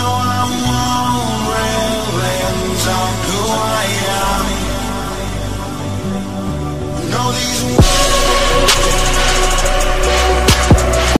I'm who I am. These words.